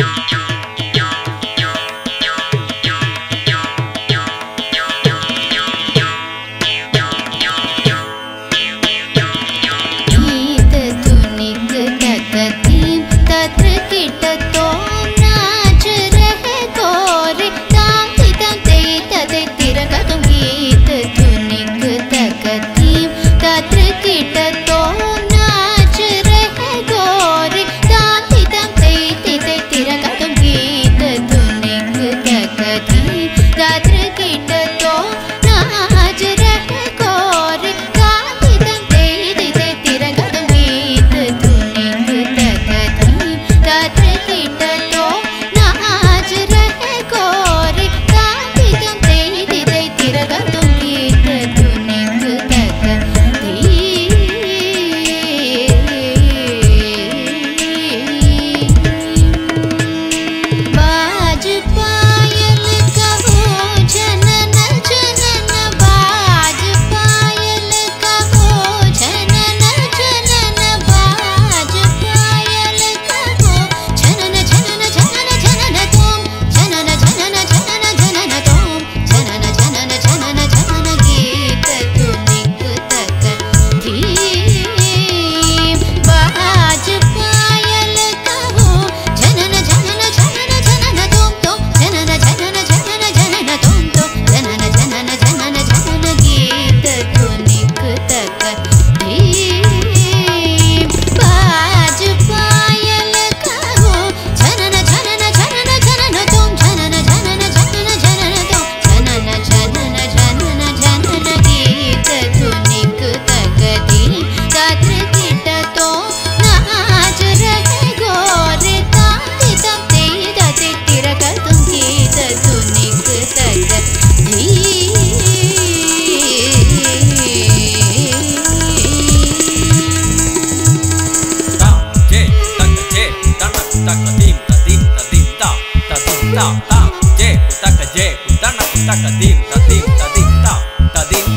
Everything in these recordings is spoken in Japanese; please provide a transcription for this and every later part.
you.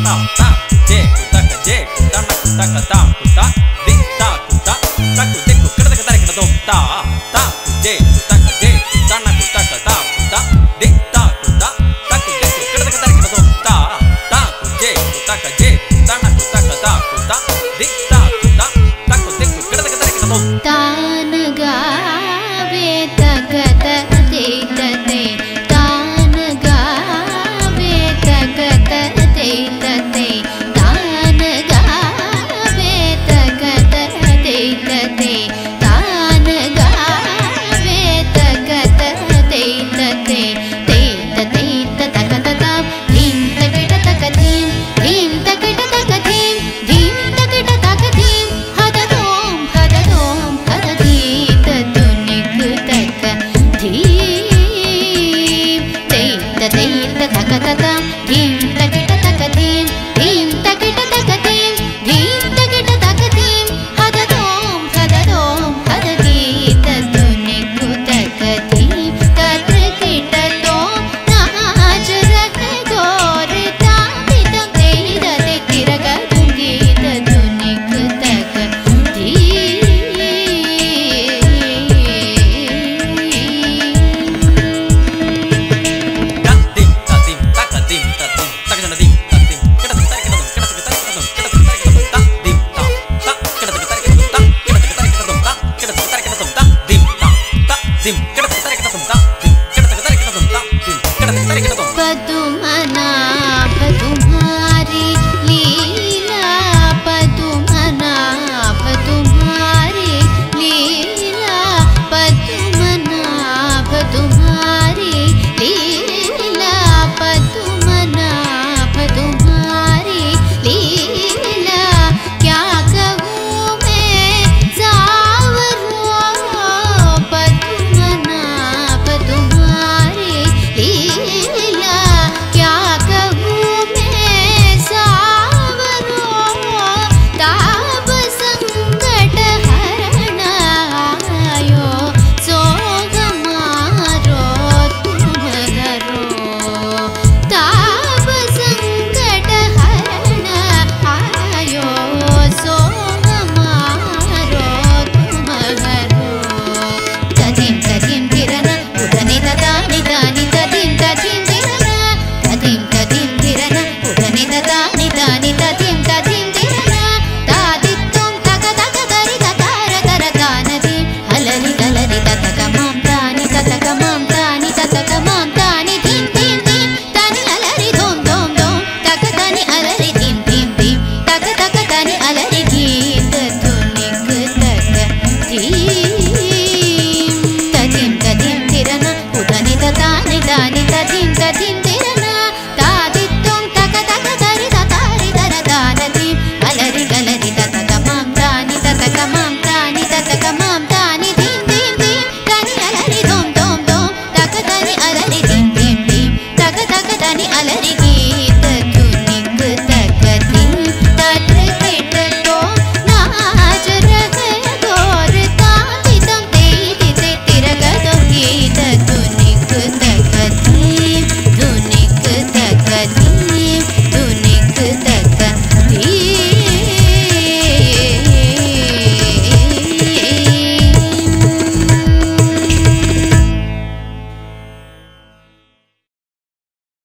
up. Tim. చింత నిత చింత చింత